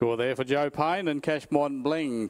Score there for Joe Payne and Cashmont Bling.